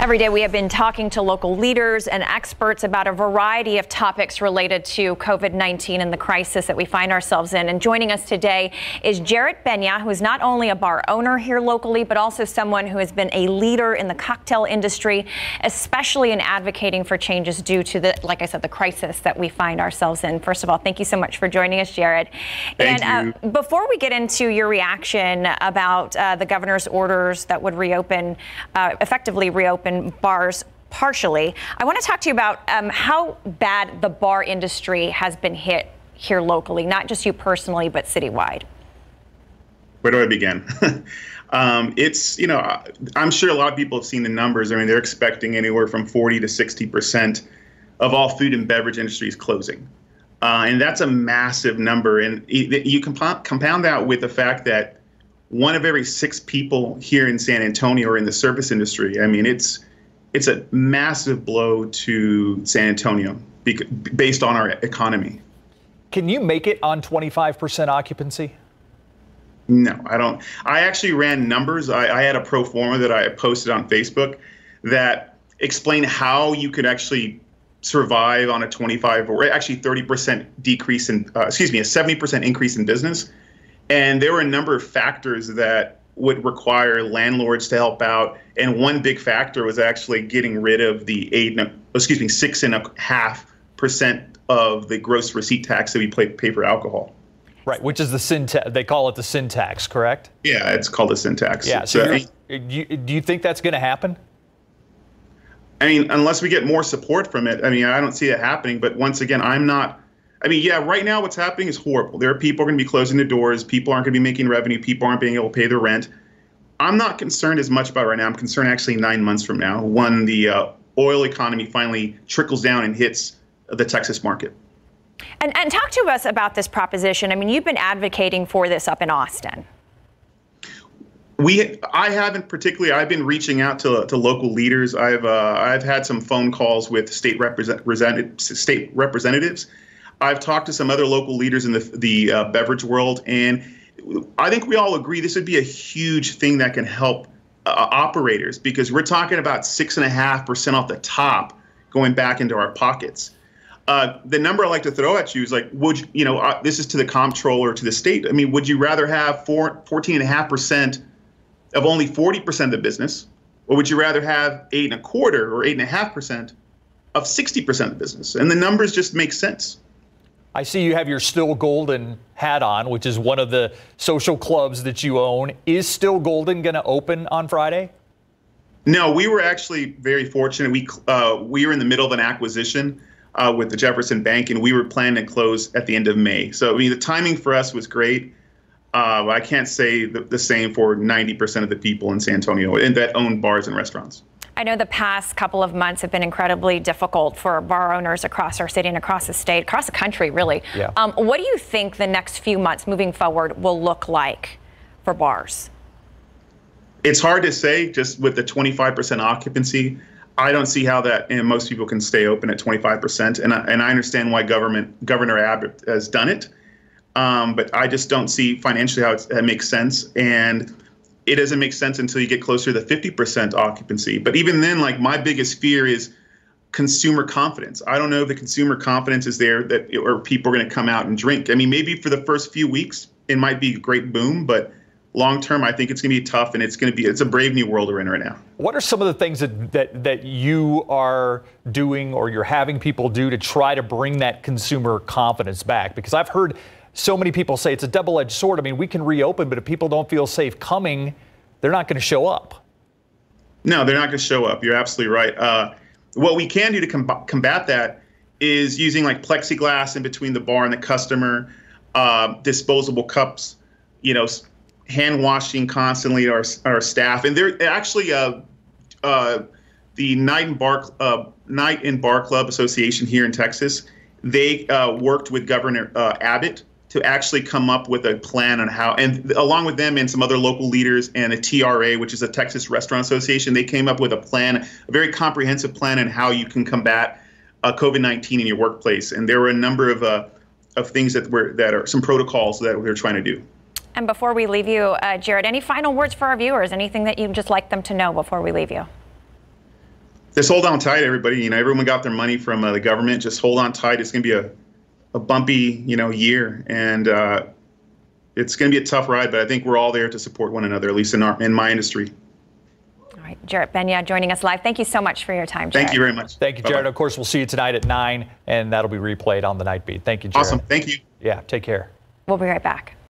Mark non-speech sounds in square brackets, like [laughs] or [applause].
Every day we have been talking to local leaders and experts about a variety of topics related to COVID 19 and the crisis that we find ourselves in. And joining us today is Jeret Pena, who is not only a bar owner here locally, but also someone who has been a leader in the cocktail industry, especially in advocating for changes due to the, like I said, the crisis that we find ourselves in. First of all, thank you so much for joining us, Jeret. Thank and you. Uh, before we get into your reaction about uh, the governor's orders that would reopen, uh, effectively reopen, bars partially. I want to talk to you about um, how bad the bar industry has been hit here locally, not just you personally, but citywide. Where do I begin? [laughs] um, it's, you know, I'm sure a lot of people have seen the numbers. I mean, they're expecting anywhere from 40 to 60% of all food and beverage industries closing. Uh, and that's a massive number. And you compound that with the fact that one of every six people here in San Antonio are in the service industry. I mean, it's it's a massive blow to San Antonio based on our economy. Can you make it on 25% occupancy? No, I don't. I actually ran numbers. I, I had a pro forma that I posted on Facebook that explained how you could actually survive on a 25 or actually 30% decrease in, uh, excuse me, a 70% increase in business and there were a number of factors that would require landlords to help out. And one big factor was actually getting rid of the eight, excuse me, six and a half percent of the gross receipt tax that we pay for alcohol. Right, which is the sin tax. They call it the syntax, correct? Yeah, it's called the syntax. Yeah. So, so you, do you think that's going to happen? I mean, unless we get more support from it, I mean, I don't see it happening. But once again, I'm not I mean, yeah, right now what's happening is horrible. There are people going to be closing their doors. People aren't going to be making revenue. People aren't being able to pay their rent. I'm not concerned as much about right now. I'm concerned actually nine months from now when the uh, oil economy finally trickles down and hits the Texas market. And, and talk to us about this proposition. I mean, you've been advocating for this up in Austin. We, I haven't particularly. I've been reaching out to, to local leaders. I've uh, I've had some phone calls with state represent, state representatives I've talked to some other local leaders in the the uh, beverage world, and I think we all agree this would be a huge thing that can help uh, operators because we're talking about six and a half percent off the top going back into our pockets. Uh, the number I like to throw at you is like, would you, you know, uh, this is to the comptroller, to the state. I mean, would you rather have four, 14.5% of only 40% of the business, or would you rather have eight and a quarter or eight and a half percent of 60% of the business? And the numbers just make sense. I see you have your Still Golden hat on, which is one of the social clubs that you own. Is Still Golden going to open on Friday? No, we were actually very fortunate. We uh, we were in the middle of an acquisition uh, with the Jefferson Bank, and we were planning to close at the end of May. So I mean, the timing for us was great. Uh, I can't say the, the same for 90% of the people in San Antonio and that own bars and restaurants. I know the past couple of months have been incredibly difficult for bar owners across our city and across the state, across the country, really. Yeah. Um, what do you think the next few months moving forward will look like for bars? It's hard to say just with the 25% occupancy. I don't see how that and most people can stay open at 25%. And I, and I understand why government Governor Abbott has done it. Um, but I just don't see financially how it makes sense. And it doesn't make sense until you get closer to the 50% occupancy. But even then, like my biggest fear is consumer confidence. I don't know if the consumer confidence is there that or people are going to come out and drink. I mean, maybe for the first few weeks it might be a great boom, but long term, I think it's going to be tough, and it's going to be it's a brave new world we're in right now. What are some of the things that that that you are doing or you're having people do to try to bring that consumer confidence back? Because I've heard so many people say it's a double edged sword. I mean, we can reopen, but if people don't feel safe coming, they're not going to show up. No, they're not going to show up. You're absolutely right. Uh, what we can do to com- combat that is using like plexiglass in between the bar and the customer, uh, disposable cups, you know, hand washing constantly our, our staff. And they're actually uh, uh, the Night and Bar uh, Night and Bar Club Association here in Texas. They uh, worked with Governor Abbott to actually come up with a plan on how, and along with them and some other local leaders and a TRA, which is a Texas Restaurant Association, they came up with a plan, a very comprehensive plan on how you can combat uh, COVID-19 in your workplace. And there were a number of uh, of things that were that are some protocols that we are trying to do. And before we leave you, uh, Jeret, any final words for our viewers? Anything that you'd just like them to know before we leave you? just hold on tight, everybody. You know, everyone got their money from uh, the government. Just hold on tight. It's going to be a, a bumpy, you know, year, and uh, it's going to be a tough ride. But I think we're all there to support one another, at least in our in my industry. All right, Jeret Pena joining us live. Thank you so much for your time. Jeret. Thank you very much. Thank you, Jeret. Bye-bye. Of course, we'll see you tonight at nine, and that'll be replayed on the night beat. Thank you, Jeret. Awesome. Thank you. Yeah. Take care. We'll be right back.